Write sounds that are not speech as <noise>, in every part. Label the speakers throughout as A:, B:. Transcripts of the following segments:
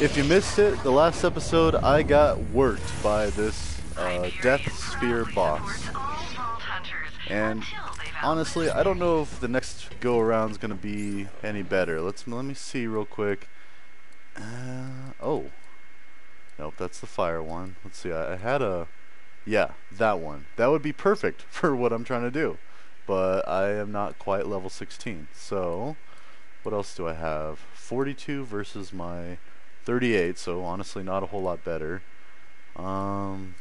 A: If you missed it, the last episode, I got worked by this uh, Death Sphere boss. And honestly, I don't know if the next go around is gonna be any better. Let's let me see real quick. Uh, oh, nope, that's the fire one. Let's see. I, I had a, yeah, that one. That would be perfect <laughs> for what I'm trying to do, but I am not quite level 16. So, what else do I have? 42 versus my 38. So honestly, not a whole lot better. Um.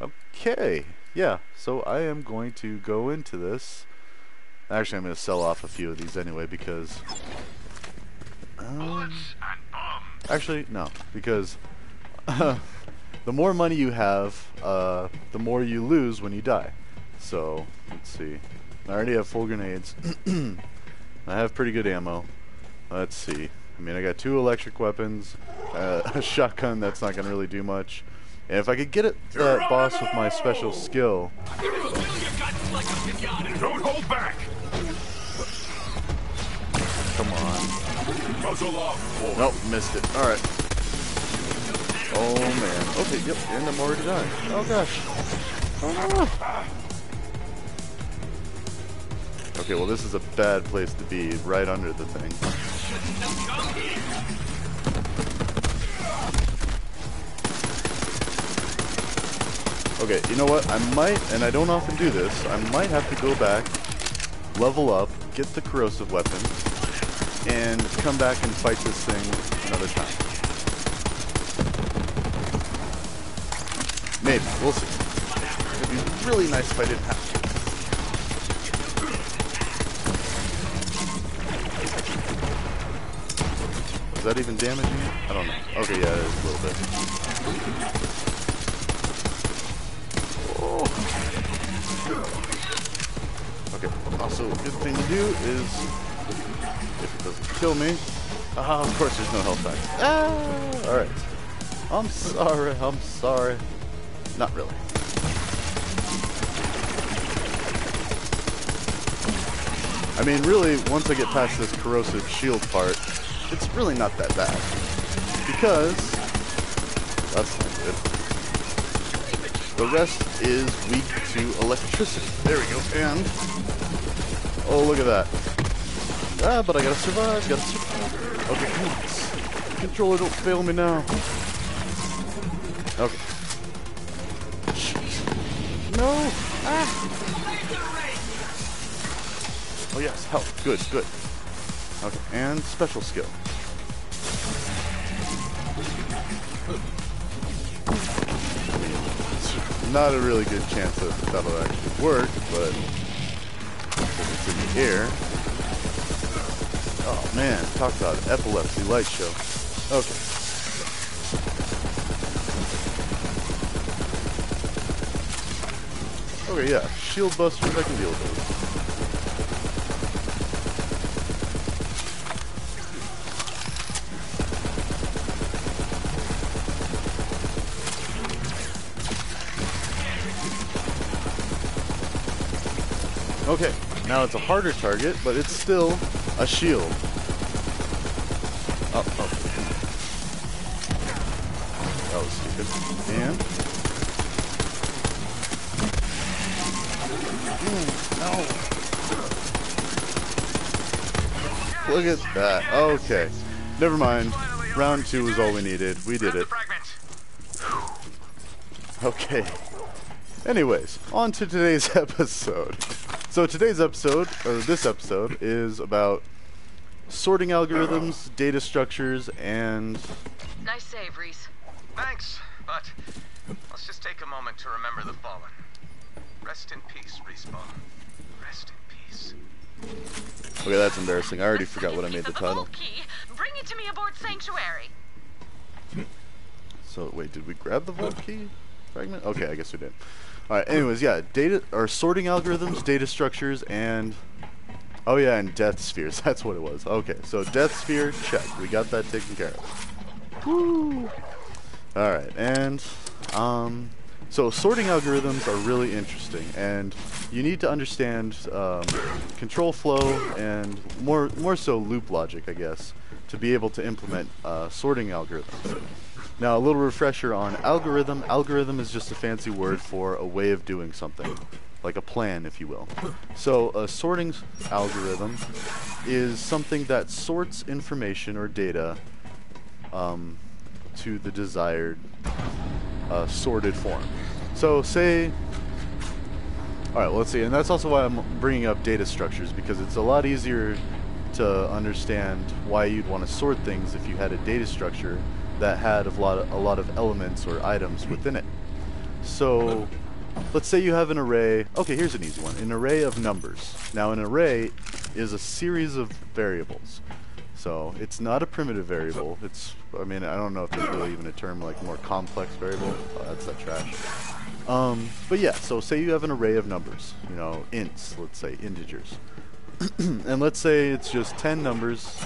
A: Okay, yeah, so I am going to go into this. Actually, I'm going to sell off a few of these anyway because... Um, actually, no, because <laughs> the more money you have, uh, the more you lose when you die. So, let's see. I already have full grenades. <clears throat> I have pretty good ammo. Let's see. I mean, I got two electric weapons, uh, <laughs> a shotgun that's not going to really do much. And if I could get it that boss with my special skill.
B: Don't hold back.
A: Come on.
B: Muzzle off.
A: Nope, missed it. Alright. Oh man. Okay, yep, and I'm already dying. Oh gosh. Ah. Okay, well this is a bad place to be, right under the thing. Okay, you know what? I might, and I don't often do this, I might have to go back, level up, get the corrosive weapon, and come back and fight this thing another time. Maybe, we'll see. It'd be really nice if I didn't have to. Is that even damaging it? I don't know. Okay, yeah, it is a little bit. Okay, also good thing to do is, if it doesn't kill me, ah, <laughs> of course there's no health back. Ah, alright. I'm sorry, I'm sorry. Not really. I mean, really, once I get past this corrosive shield part, it's really not that bad. Because, that's not good. The rest is weak to electricity. There we go. And, oh, look at that. Ah, but I gotta survive, gotta survive. Okay, come on. Controller, don't fail me now. Okay. Jeez. No! Ah! Oh yes, health. Good, good. Okay, and special skill. Not a really good chance that that'll actually work, but it's in the air. Oh man, talk about epilepsy light show. Okay. Okay, yeah, shield busters, I can deal with those. Okay, now it's a harder target, but it's still a shield. Oh, oh. That was stupid. And... Mm, no. Look at that. Okay. Never mind. Round two was all we needed. We did it. Okay. Anyways, on to today's <laughs> episode. So today's episode, or this episode, is about sorting algorithms, data structures, and...
C: Nice save, Rhys.
D: Thanks, but let's just take a moment to remember the fallen. Rest in peace, Respawn. Rest in peace.
A: Okay, that's embarrassing. I already forgot what I made the
C: Piece of
A: title.
C: vault Key. Bring it to me aboard Sanctuary.
A: So, wait, did we grab the vault key fragment? Okay, I guess we did. Alright, anyways, yeah, data, or sorting algorithms, data structures, and... Oh yeah, and death spheres, <laughs> that's what it was. Okay, so death sphere, check. We got that taken care of. Woo! Alright, and, um... So sorting algorithms are really interesting, and you need to understand um, control flow and more more so loop logic, I guess, to be able to implement uh, sorting algorithms. Now, a little refresher on algorithm. Algorithm is just a fancy word for a way of doing something, like a plan, if you will. So, a sorting algorithm is something that sorts information or data um, to the desired uh, sorted form. So, say all right, well, let's see. And that's also why I'm bringing up data structures because it's a lot easier to understand why you'd want to sort things if you had a data structure that had a lot of, a lot of elements or items within it. So, let's say you have an array. Okay, here's an easy one. An array of numbers. Now, an array is a series of variables. So, it's not a primitive variable. It's I mean, I don't know if there's really even a term like more complex variable. Oh, that's that trash. Um, but yeah, so say you have an array of numbers, you know, ints, let's say integers. <clears throat> and let's say it's just 10 numbers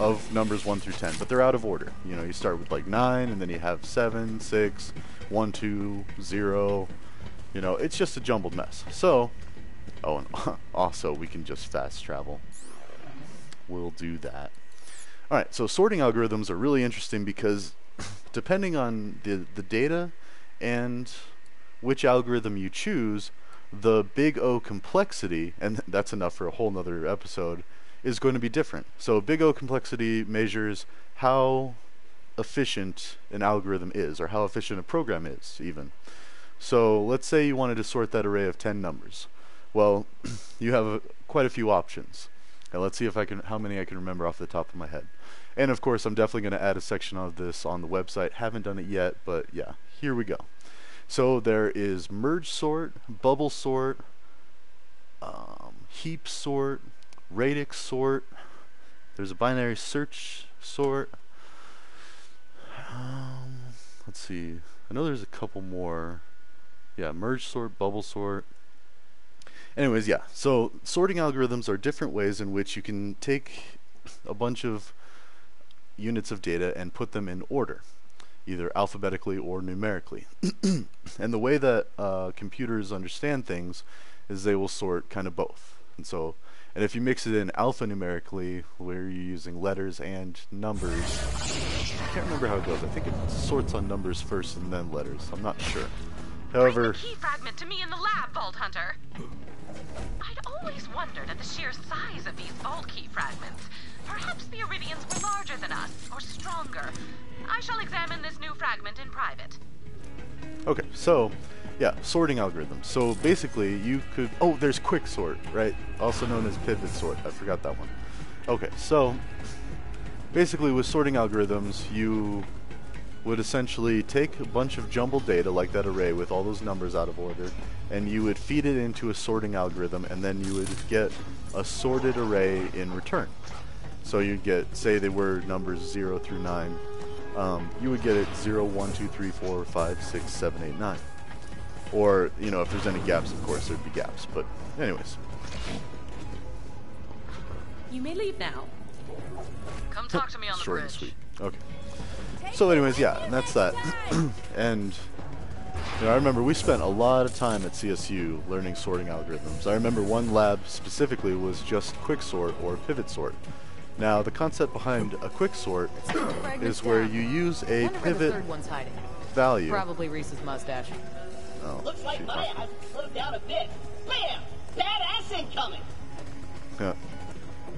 A: of numbers 1 through 10, but they're out of order. You know, you start with like 9, and then you have 7, 6, 1, 2, 0. You know, it's just a jumbled mess. So, oh, and <laughs> also we can just fast travel. We'll do that. Alright, so sorting algorithms are really interesting because <clears throat> depending on the, the data and which algorithm you choose, the big O complexity, and <laughs> that's enough for a whole nother episode, is going to be different. So big O complexity measures how efficient an algorithm is, or how efficient a program is, even. So let's say you wanted to sort that array of 10 numbers. Well, <clears throat> you have a, quite a few options. And let's see if I can how many I can remember off the top of my head. And of course, I'm definitely going to add a section of this on the website. Haven't done it yet, but yeah, here we go. So there is merge sort, bubble sort, um, heap sort, radix sort. There's a binary search sort. Um, let's see. I know there's a couple more. Yeah, merge sort, bubble sort. Anyways, yeah. So sorting algorithms are different ways in which you can take a bunch of units of data and put them in order, either alphabetically or numerically. <clears throat> and the way that uh, computers understand things is they will sort kind of both. And so, and if you mix it in alphanumerically, where you're using letters and numbers, I can't remember how it goes. I think it sorts on numbers first and then letters. I'm not sure. However,
C: Bring the key fragment to me in the lab, Vault Hunter. I'd always wondered at the sheer size of these vault key fragments. Perhaps the Eridians were larger than us, or stronger. I shall examine this new fragment in private.
A: Okay, so yeah, sorting algorithms. So basically, you could. Oh, there's quick sort, right? Also known as pivot sort. I forgot that one. Okay, so basically, with sorting algorithms, you would essentially take a bunch of jumbled data, like that array with all those numbers out of order, and you would feed it into a sorting algorithm, and then you would get a sorted array in return. So you'd get, say they were numbers 0 through 9, um, you would get it 0, 1, 2, 3, 4, 5, 6, 7, 8, 9. Or, you know, if there's any gaps, of course, there'd be gaps. But, anyways.
B: You may leave now.
C: Come talk to me on the
A: Short and sweet. Okay. So, anyways, yeah, and that's that. <clears throat> and, you know, I remember we spent a lot of time at CSU learning sorting algorithms. I remember one lab specifically was just quicksort or pivot sort. Now, the concept behind a quick sort is where you use a
B: Wonder where the
A: pivot
B: third one's hiding.
A: value.
B: Probably Rhys's mustache.
A: Oh,
E: Looks like
A: shoot,
E: my
A: fuck.
E: ass slowed down a bit. Bam! Badass incoming!
A: Yeah.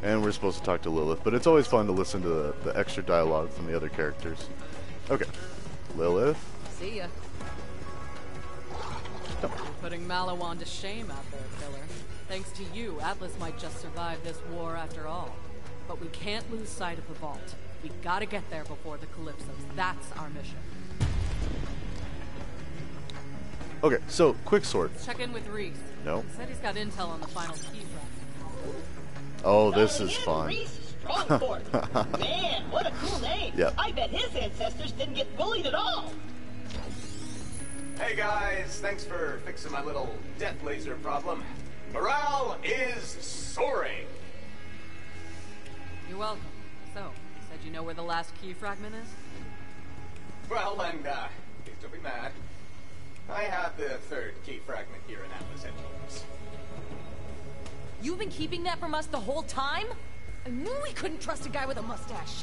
A: And we're supposed to talk to Lilith, but it's always fun to listen to the, the extra dialogue from the other characters. Okay. Lilith.
B: See ya. You're putting Maliwan to shame out there, killer. Thanks to you, Atlas might just survive this war after all. But we can't lose sight of the vault. We gotta get there before the Calypsos. That's our mission.
A: Okay, so quick sort.
B: Check in with Rhys.
A: No.
B: He said he's got intel on the final key fragment.
A: Oh, this is fun.
E: Rhys Strongfork. <laughs> Man, what a cool name.
A: Yep.
E: I bet his ancestors didn't get bullied at all.
D: Hey guys, thanks for fixing my little death laser problem. Morale is soaring.
B: You're welcome. So, you said you know where the last key fragment is?
D: Well, and uh, in case don't be mad, I have the third key fragment here in Atlas headquarters.
F: You've been keeping that from us the whole time?
B: I knew we couldn't trust a guy with a mustache.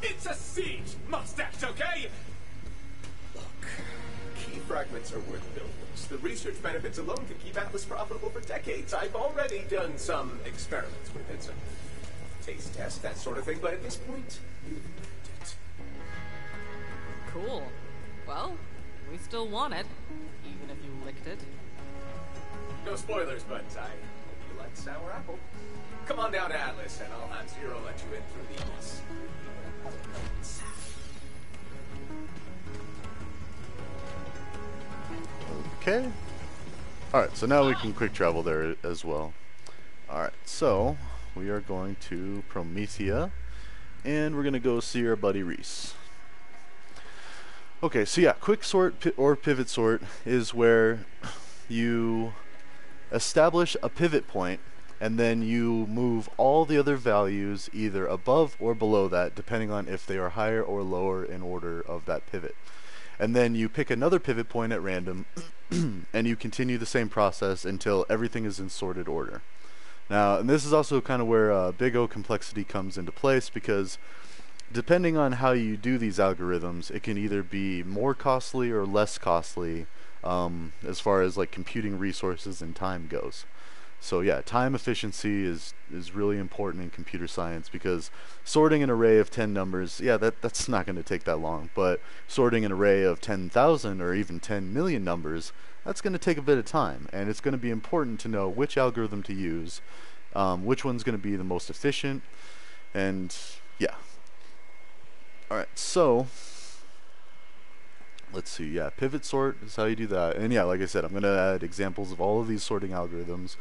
F: It's a siege, mustache, okay? Look, key fragments are worth billions. The research benefits alone could keep Atlas profitable for decades. I've already done some experiments with it, some taste test, that sort of thing, but at this point, you've earned it.
B: Cool. Well, we still want it, even if you licked it.
F: No spoilers, but I hope you like sour apple. Come on down to Atlas, and I'll have Zero let you in through the these.
A: Okay. Alright, so now we can quick travel there as well. Alright, so we are going to Promethea and we're going to go see our buddy Rhys. Okay, so yeah, quick sort pi- or pivot sort is where you establish a pivot point and then you move all the other values either above or below that depending on if they are higher or lower in order of that pivot. And then you pick another pivot point at random <clears throat> and you continue the same process until everything is in sorted order. Now, and this is also kind of where uh, big O complexity comes into place because depending on how you do these algorithms, it can either be more costly or less costly um, as far as like computing resources and time goes. So yeah, time efficiency is is really important in computer science because sorting an array of 10 numbers, yeah, that that's not going to take that long, but sorting an array of 10,000 or even 10 million numbers, that's going to take a bit of time, and it's going to be important to know which algorithm to use, um, which one's going to be the most efficient, and yeah. All right, so let's see. Yeah, pivot sort is how you do that, and yeah, like I said, I'm going to add examples of all of these sorting algorithms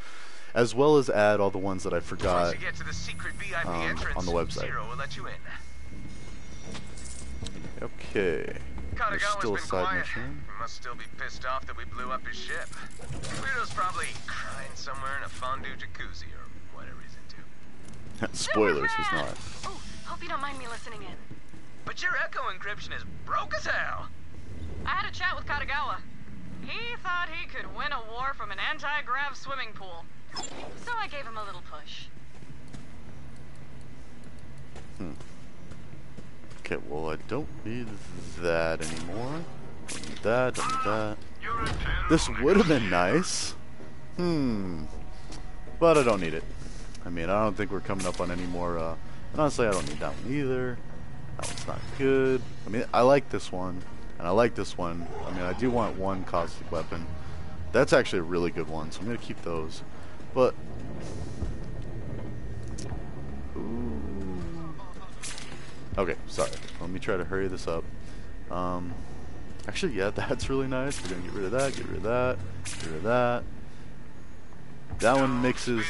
A: as well as add all the ones that I forgot
D: to the secret VIP
A: um,
D: entrance,
A: on the website.
D: Zero will let you in.
A: Okay. There's
D: Katagawa's
A: still a
D: been
A: side
D: quiet.
A: mission.
D: He must still be pissed off that we blew up his ship. Weirdo's probably crying somewhere in a fondue jacuzzi or whatever he's into. <laughs>
A: Spoilers, he's not.
C: Oh, hope you don't mind me listening in.
D: But your echo encryption is broke as hell.
C: I had a chat with Katagawa. He thought he could win a war from an anti-grav swimming pool. So I gave him a little push. Hmm.
A: Okay, well, I don't need that anymore. Don't need that, don't need that. This would have been nice. Hmm. But I don't need it. I mean, I don't think we're coming up on any more, uh, and honestly, I don't need that one either. That one's not good. I mean, I like this one, and I like this one. I mean, I do want one caustic weapon. That's actually a really good one, so I'm gonna keep those. But, Okay, sorry. Let me try to hurry this up. Um, actually, yeah, <laughs> that's really nice. We're gonna get rid of that, get rid of that, get rid of that. That one mixes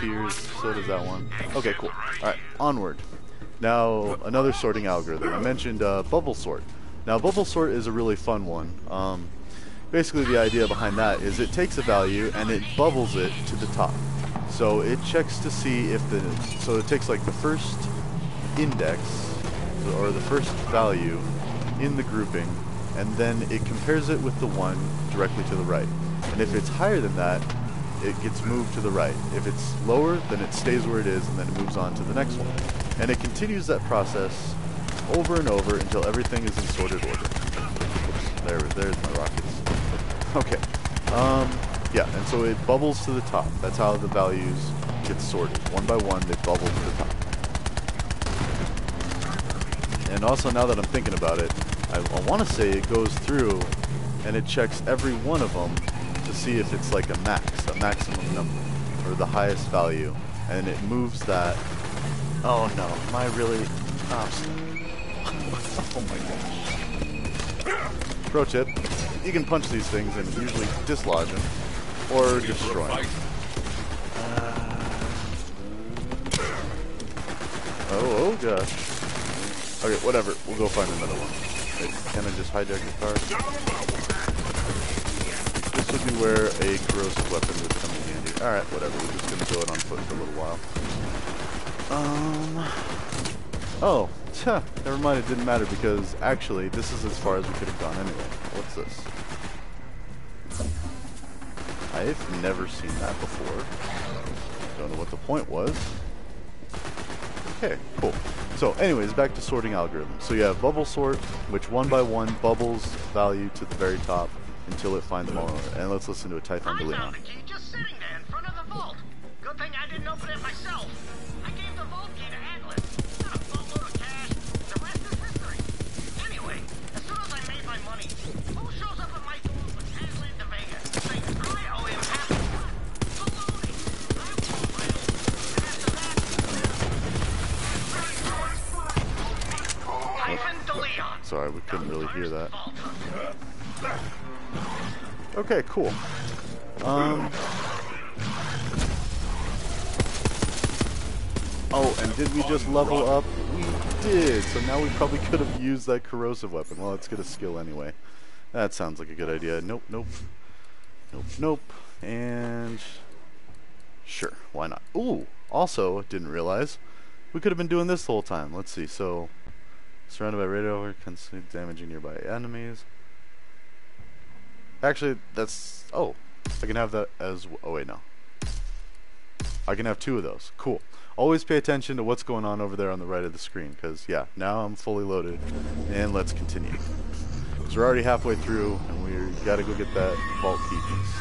A: tiers, so does that one. Okay, cool. Alright, onward. Now, another sorting algorithm. I mentioned uh, bubble sort. Now, bubble sort is a really fun one. Um, basically, the idea behind that is it takes a value and it bubbles it to the top. So it checks to see if the so it takes like the first index or the first value in the grouping and then it compares it with the one directly to the right. And if it's higher than that, it gets moved to the right. If it's lower, then it stays where it is and then it moves on to the next one. And it continues that process over and over until everything is in sorted order. Oops, there, there's my rockets. Okay. Um, yeah, and so it bubbles to the top. That's how the values get sorted. One by one, they bubble to the top. And also, now that I'm thinking about it, I, I want to say it goes through and it checks every one of them to see if it's like a max, a maximum number, or the highest value. And it moves that. Oh no, am I really. Oh, <laughs> oh my gosh. Pro tip you can punch these things and usually dislodge them or destroy them. Uh, oh, oh gosh. Okay, whatever. We'll go find another one. Wait, can I just hijack the car? This would be where a corrosive weapon would come in handy. Alright, whatever. We're just gonna go it on foot for a little while. Um... Oh, never mind, it didn't matter because actually this is as far as we could have gone anyway. What's this? I've never seen that before. Don't know what the point was. Okay, cool. So anyways, back to sorting algorithms. So you have bubble sort, which one by one bubbles value to the very top until it finds them all. And let's listen to a Typhon
E: I found the key just sitting there in front of the vault. Good thing I didn't open it myself.
A: Sorry, we couldn't really hear that. Okay, cool. Um. Oh, and did we just level up? We did. So now we probably could have used that corrosive weapon. Well, let's get a skill anyway. That sounds like a good idea. Nope, nope. Nope, nope. And sure, why not? Ooh, also didn't realize we could have been doing this the whole time. Let's see. So surrounded by radar, constantly damaging nearby enemies. Actually, that's oh, I can have that as oh wait no. I can have two of those. Cool. Always pay attention to what's going on over there on the right of the screen, because yeah, now I'm fully loaded, and let's continue. 'Cause we're already halfway through, and we got to go get that vault key piece.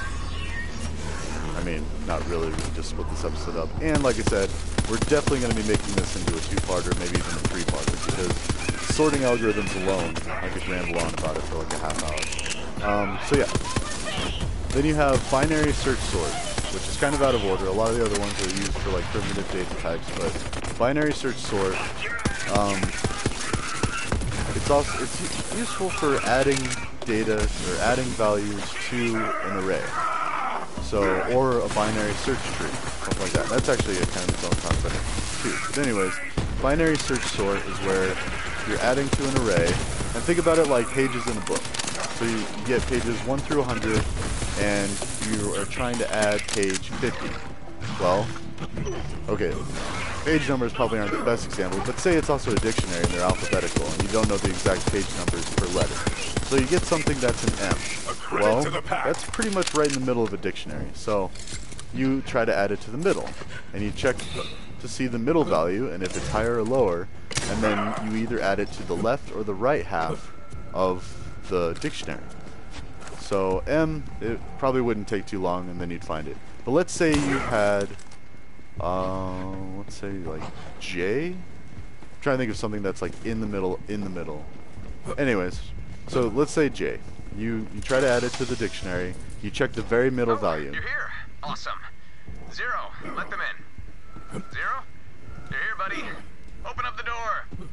A: I mean, not really. We just split this episode up. And like I said, we're definitely going to be making this into a two-parter, maybe even a three-parter, because sorting algorithms alone, I could ramble on about it for like a half hour. Um, so yeah. Then you have binary search sort, which is kind of out of order. A lot of the other ones are used for like primitive data types, but binary search sort, um, it's also it's useful for adding data or adding values to an array. So, or a binary search tree, something like that. That's actually a kind of its own concept too. But anyways, binary search sort is where you're adding to an array, and think about it like pages in a book. So you, get pages 1 through 100, and you are trying to add page 50. Well, okay, page numbers probably aren't the best example, but say it's also a dictionary and they're alphabetical, and you don't know the exact page numbers per letter. So you get something that's an M. Well, that's pretty much right in the middle of a dictionary. So you try to add it to the middle, and you check to see the middle value, and if it's higher or lower, and then you either add it to the left or the right half of the dictionary. So M, it probably wouldn't take too long, and then you'd find it. But let's say you had, uh, let's say like J. I'm trying to think of something that's like in the middle, in the middle. Anyways, so let's say J. You you try to add it to the dictionary. You check the very middle
D: Oh,
A: value.
D: You're here. Awesome. Zero. Let them in. Zero? You're here, buddy. Open up the door.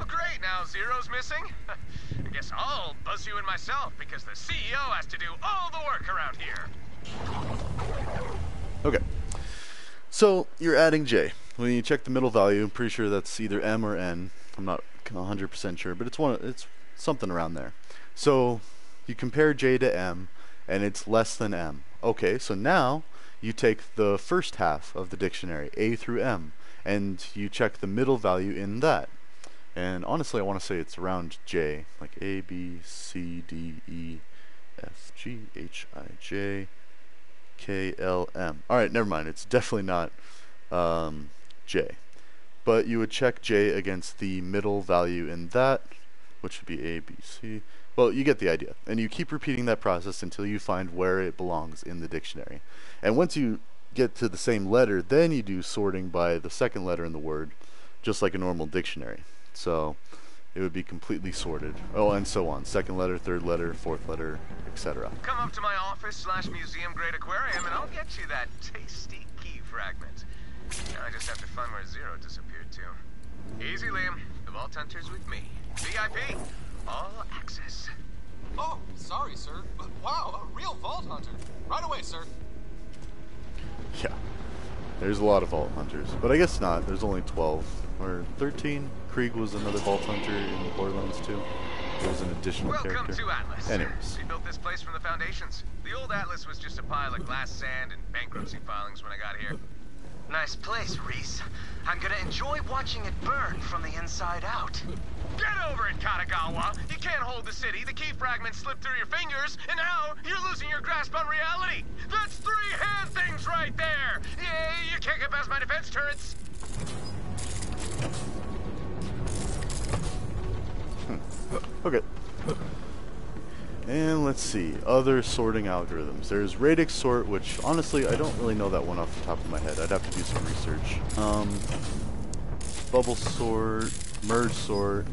D: Oh, great. Now Zero's missing. <laughs> I guess I'll buzz you in myself because the CEO has to do all the work around here.
A: Okay. So you're adding J. When you check the middle value, I'm pretty sure that's either M or N. I'm not 100% sure, but it's one. It's something around there. So you compare J to M, and it's less than M. Okay, so now you take the first half of the dictionary, A through M, and you check the middle value in that. And honestly, I want to say it's around J, like A, B, C, D, E, F, G, H, I, J, K, L, M. Alright, never mind. It's definitely not um, J. But you would check J against the middle value in that, which would be A, B, C. Well, you get the idea. And you keep repeating that process until you find where it belongs in the dictionary. And once you get to the same letter, then you do sorting by the second letter in the word, just like a normal dictionary. So it would be completely sorted. Oh, and so on. Second letter, third letter, fourth letter, etc.
D: Come up to my office slash museum grade aquarium and I'll get you that tasty key fragment. Now I just have to find where Zero disappeared to. Easy, Liam. The Vault Hunter's with me. VIP. All access.
G: Oh, sorry, sir. But wow, a real Vault Hunter. Right away, sir. <laughs>
A: Yeah. There's a lot of Vault Hunters. But I guess not. There's only 12. Or 13. Krieg was another Vault Hunter in the Borderlands 2. There was an additional
D: Welcome
A: character.
D: to Atlas.
A: Anyways.
D: We built this place from the foundations. The old Atlas was just a pile of glass sand and bankruptcy filings when I got here.
H: Nice place, Rhys. I'm gonna enjoy watching it burn from the inside out.
D: Get over it, Katagawa! You can't hold the city, the key fragments slipped through your fingers, and now you're losing your grasp on reality! That's three hand things right there! Yeah, you can't get past my defense turrets! Hmm.
A: okay. And let's see, other sorting algorithms. There's radix sort, which honestly I don't really know that one off the top of my head. I'd have to do some research. Um, bubble sort, merge sort.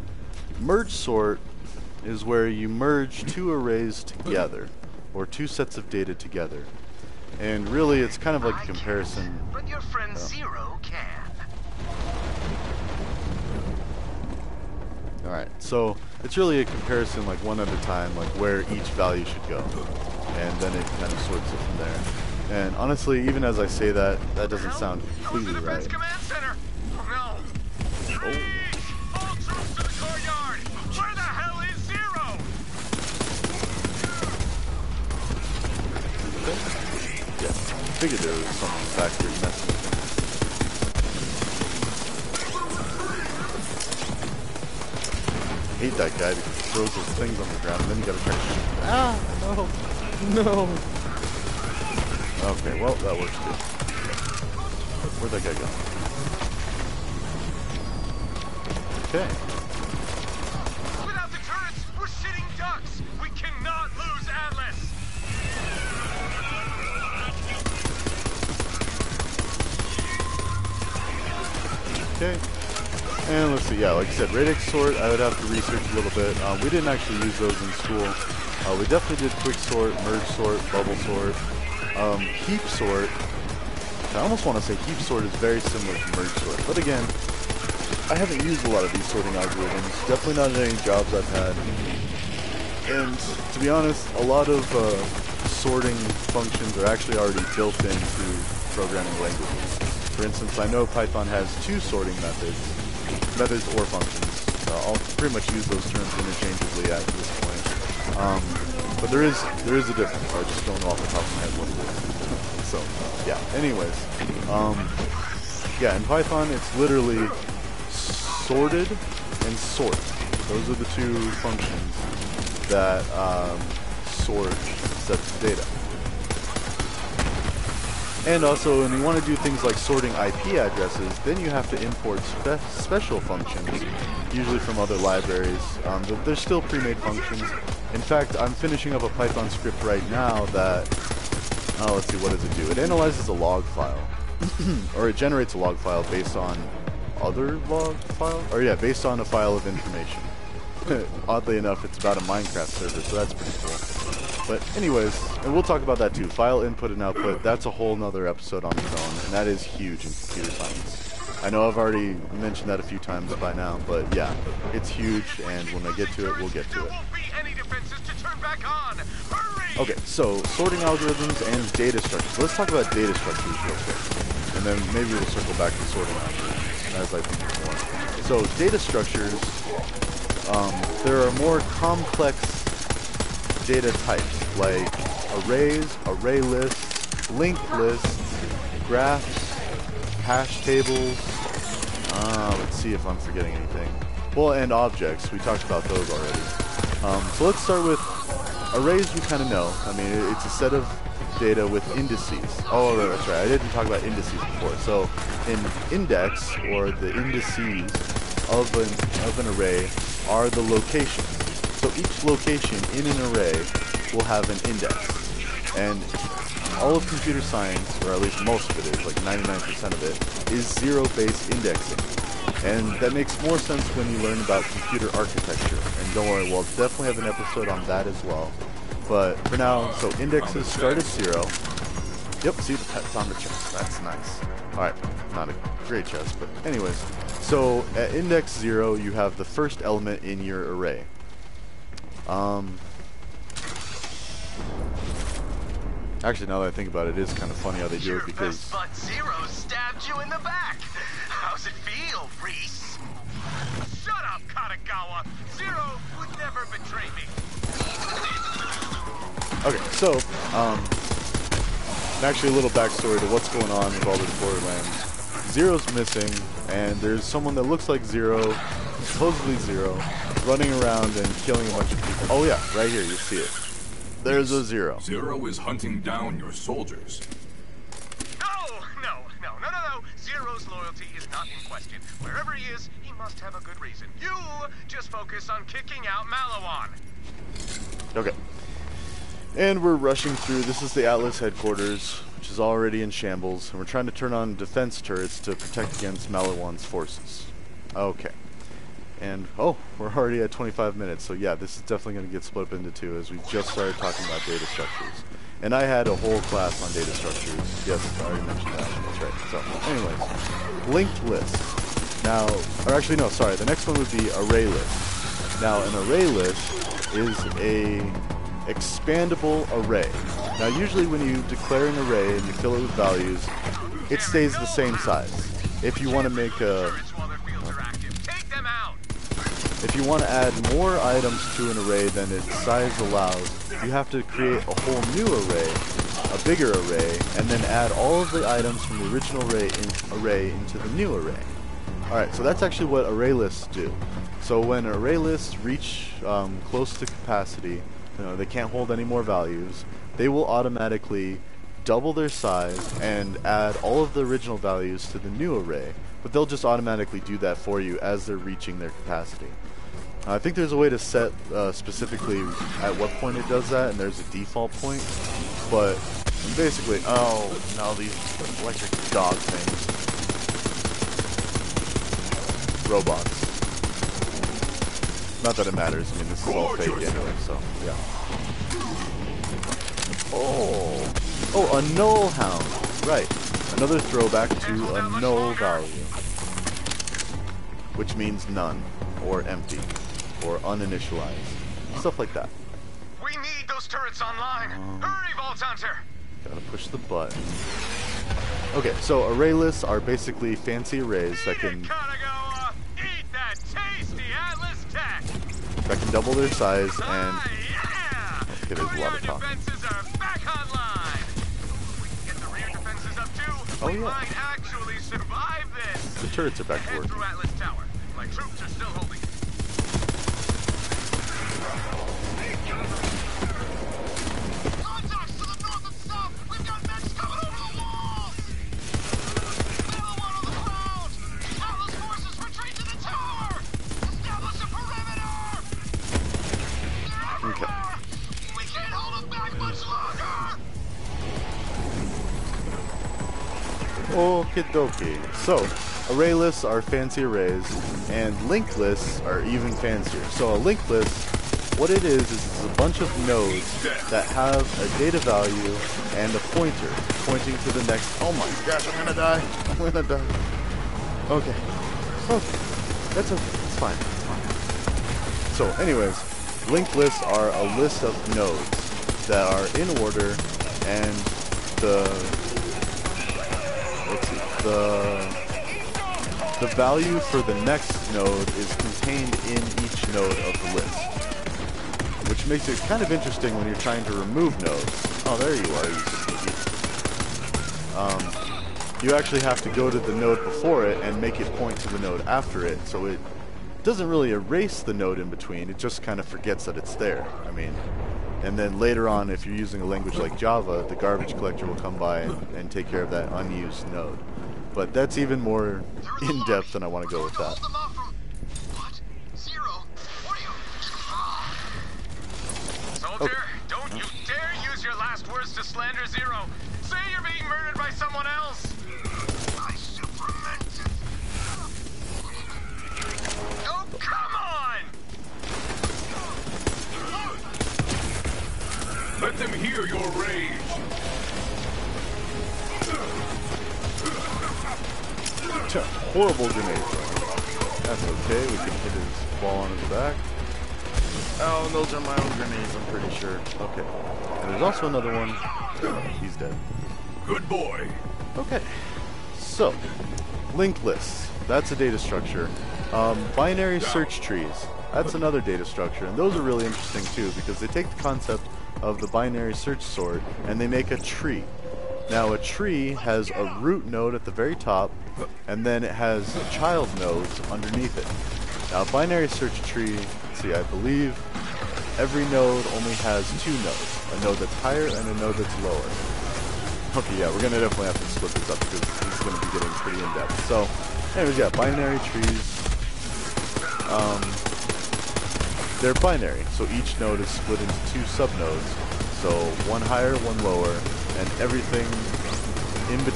A: Merge sort is where you merge two arrays together, or two sets of data together. And really, it's kind of like a
H: I can't,
A: comparison.
H: But your friend
A: Oh.
H: Zero can.
A: Alright, so it's really a comparison like one at a time, like where each value should go. And then it kind of sorts it from there. And honestly, even as I say that, that doesn't sound completely right.
D: command center. Oh no. Freeze! All troops to the courtyard. Where the hell is Zero?
A: Yeah, figured there was some factor messing hate that guy because he throws those things on the ground and then you gotta try to shoot. Ah, no, no. Okay, well, that works too. Where'd that guy go? Okay.
D: Without the turrets, we're sitting ducks. We cannot lose Atlas.
A: Okay. And let's see, yeah, like I said, radix sort, I would have to research a little bit. Um, we didn't actually use those in school. Uh, we definitely did quick sort, merge sort, bubble sort, um, heap sort. I almost want to say heap sort is very similar to merge sort, but again, I haven't used a lot of these sorting algorithms. Definitely not in any jobs I've had. And to be honest, a lot of uh, sorting functions are actually already built into programming languages. For instance, I know Python has two sorting methods, methods or functions. Uh, I'll pretty much use those terms interchangeably at this point. Um, but there is there is a difference. I just don't know off the top of my head what it is. so yeah. Anyways, um, yeah, in Python it's literally sorted and sort. Those are the two functions that um, sort sets of data. And also, when you want to do things like sorting IP addresses, then you have to import spe- special functions, usually from other libraries. Um, but they're still pre-made functions. In fact, I'm finishing up a Python script right now that, oh, let's see, what does it do? It analyzes a log file, <clears throat> or it generates a log file based on other log file, or yeah, based on a file of information. <laughs> Oddly enough, it's about a Minecraft server, so that's pretty cool. But anyways, and we'll talk about that too. File input and output, that's a whole nother episode on its own, and that is huge in computer science. I know I've already mentioned that a few times by now, but yeah, it's huge, and when I get to it, we'll get to it.
D: won't be any defenses to turn back on. Hurry!
A: Okay, so sorting algorithms and data structures. Let's talk about data structures real quick, and then maybe we'll circle back to sorting algorithms as I think more. So data structures, um, there are more complex data types like arrays, array lists, linked lists, graphs, hash tables. Uh, let's see if I'm forgetting anything. Well, and objects. We talked about those already. Um, so let's start with arrays. We kind of know. I mean, it's a set of data with indices. Oh, right, that's right. I didn't talk about indices before. So, an index or the indices of an of an array are the locations. So each location in an array will have an index, and all of computer science, or at least most of it is, like 99% of it, is zero-based indexing. And that makes more sense when you learn about computer architecture. And don't worry, we'll definitely have an episode on that as well. But for now, so indexes start at zero. Yep, see the pets on the chest. That's nice. Alright, not a great chest, but anyways. So at index zero, you have the first element in your array. Um, actually, now that I think about it, it is kind of funny how they do
H: Your
A: it because
H: best Zero stabbed you in the back. How's it feel, Rhys?
D: Shut up, Katagawa! Zero would never betray me.
A: Okay, so, um, actually a little backstory to what's going on with all this Borderlands. Zero's missing, and there's someone that looks like Zero, supposedly Zero, running around and killing a bunch of people. Oh yeah, right here, you see it. There's a Zero.
I: Zero is hunting down your soldiers.
D: No, no, no, no, no, no. Zero's loyalty is not in question. Wherever he is, he must have a good reason. You just focus on kicking out Maliwan.
A: Okay. And we're rushing through. This is the Atlas headquarters, which is already in shambles, and we're trying to turn on defense turrets to protect against Maliwan's forces. Okay. And, oh, we're already at 25 minutes, so yeah, this is definitely going to get split up into two as we just started talking about data structures. And I had a whole class on data structures. Yes, I already mentioned that. That's right. So, anyways, linked list. Now, or actually, no, sorry. The next one would be array list. Now, an array list is a expandable array. Now, usually when you declare an array and you fill it with values, it stays the same size. If you want to make a if you want to add more items to an array than its size allows, you have to create a whole new array, a bigger array, and then add all of the items from the original array, in, array into the new array. Alright, so that's actually what array lists do. So when array lists reach um, close to capacity, you know, they can't hold any more values, they will automatically double their size and add all of the original values to the new array, but they'll just automatically do that for you as they're reaching their capacity. I think there's a way to set uh, specifically at what point it does that, and there's a default point. But basically, oh no, these electric dog things, robots. Not that it matters. I mean, this is all fake anyway, so yeah. Oh, oh, a null hound. Right, another throwback to a null value, which means none or empty or uninitialized. Stuff like that.
D: We need those turrets online. Um, Hurry, Vault Hunter!
A: Gotta push the button. Okay, so array lists are basically fancy arrays that can
D: uh, that,
A: that can double their size and
D: ah, yeah.
A: okay, there's a lot of talk.
D: Oh yeah.
A: The turrets are back to work. Okie dokie. So, array lists are fancy arrays, and linked lists are even fancier. So a linked list, what it is, is it's a bunch of nodes that have a data value and a pointer pointing to the next. Oh my gosh, I'm gonna die. I'm gonna die. Okay. Okay. That's a. It's fine. It's fine. So, anyways, linked lists are a list of nodes that are in order, and the the the value for the next node is contained in each node of the list. Which makes it kind of interesting when you're trying to remove nodes. Oh, there you are, you um, you actually have to go to the node before it and make it point to the node after it, so it doesn't really erase the node in between, it just kind of forgets that it's there. I mean, and then later on, if you're using a language like Java, the garbage collector will come by and, and take care of that unused node. But that's even more in-depth than I want to go with that.
D: Soldier, oh. don't you dare use your last words to slander Zero. Say you're being murdered by someone else. Oh, come on!
I: Let them hear your rage.
A: Horrible grenade That's okay, we can hit his ball on his back. Oh, and those are my own grenades, I'm pretty sure. Okay. And there's also another one. He's dead.
I: Good boy.
A: Okay. So, linked lists. That's a data structure. Um, binary search trees. That's another data structure. And those are really interesting too because they take the concept of the binary search sort and they make a tree. Now a tree has a root node at the very top, and then it has child nodes underneath it. Now binary search tree, see I believe every node only has two nodes, a node that's higher and a node that's lower. Okay, yeah, we're gonna definitely have to split this up because this is gonna be getting pretty in-depth. So, anyways, yeah, binary trees, um, they're binary, so each node is split into two subnodes. So one higher, one lower, and everything in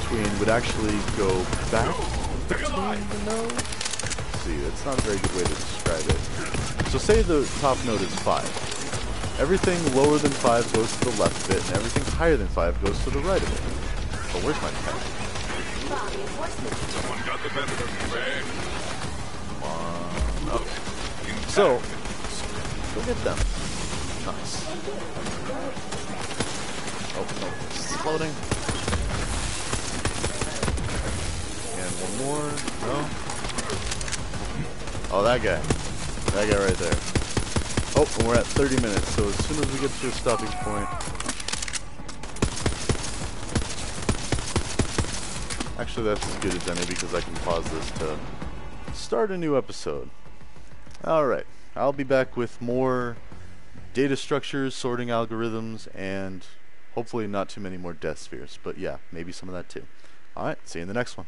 A: between would actually go back between the nodes. See, that's not a very good way to describe it. So say the top node is 5. Everything lower than 5 goes to the left of it, and everything higher than 5 goes to the right of it. But where's my pen?
I: Someone got the better of.
A: Okay. So, go get them. Nice. Oh, no. It's floating. One more. No. Oh, that guy. That guy right there. Oh, and we're at 30 minutes, so as soon as we get to a stopping point... Actually, that's as good as any because I can pause this to start a new episode. Alright, I'll be back with more data structures, sorting algorithms, and hopefully not too many more death spheres. But yeah, maybe some of that too. Alright, see you in the next one.